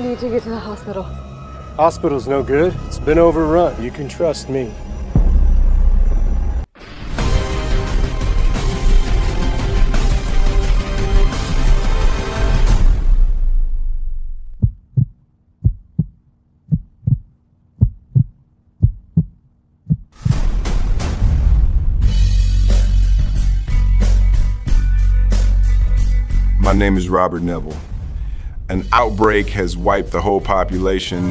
need to get to the hospital. Hospital's no good. It's been overrun. You can trust me. My name is Robert Neville. An outbreak has wiped the whole population.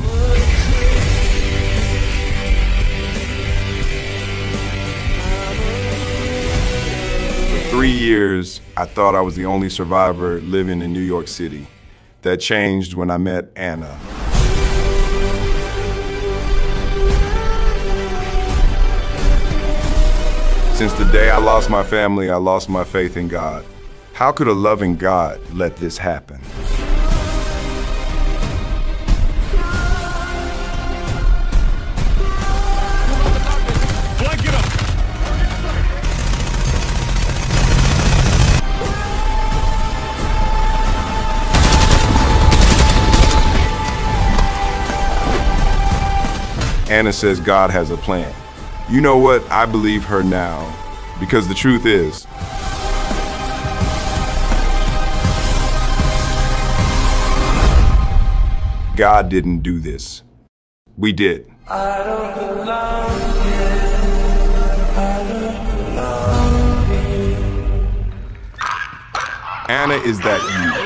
For three years, I thought I was the only survivor living in New York City. That changed when I met Anna. Since the day I lost my family, I lost my faith in God. How could a loving God let this happen? Anna says God has a plan. You know what? I believe her now because the truth is, God didn't do this. We did. Anna is that you.